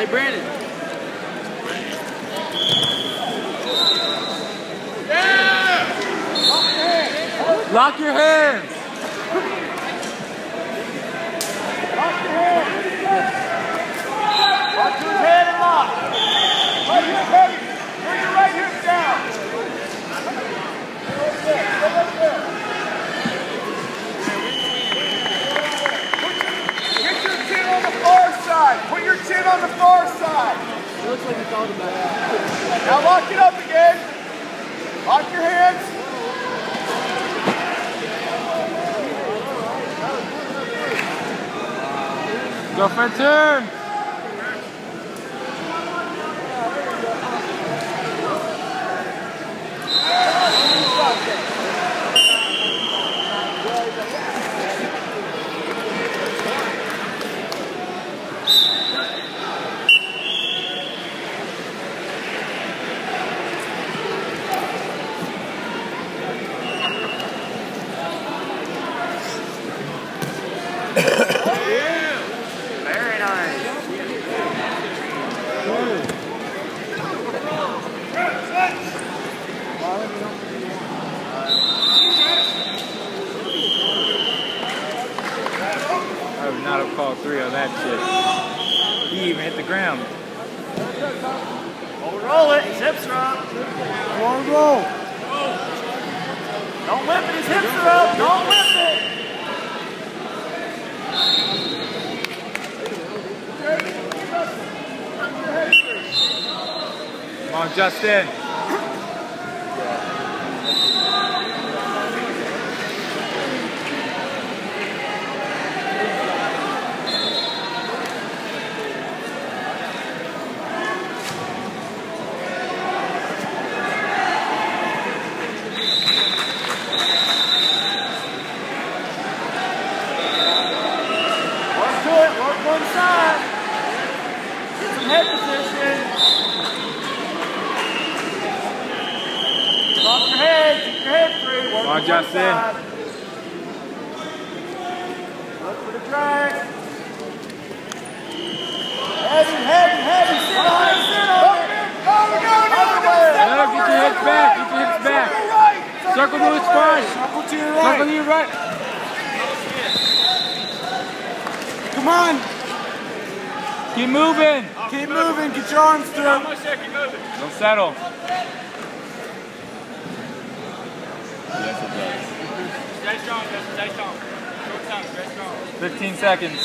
Hey, Brandon. Lock your hands. Lock his head and lock. Right here, baby. Bring your right hip down. Get your chin on the far side. Put your chin on the far side. It looks like he thought about it. Now lock it up again. Lock your hands. Go for a turn. Very nice. I would not have called three on that shit. He even hit the ground. Roll, roll it. His hips are up. Roll, roll. Don't whip it. His hips are up. Don't whip it. Come on, Justin. One side. Get some head position. Drop your head. Keep your head free. Work Come on, Justin. Look for the drag. Heavy, heavy, heavy. Sit on it. Sit on it. No, no, no, no. No, get your hips back. Get your hips back. Circle to the spine. Circle to your Circle to your right. Come on. Keep moving. Keep moving. Get your arms through. Don't settle. Yes, it does. Stay strong, Justin. Stay strong. Short time. Stay strong. 15 seconds.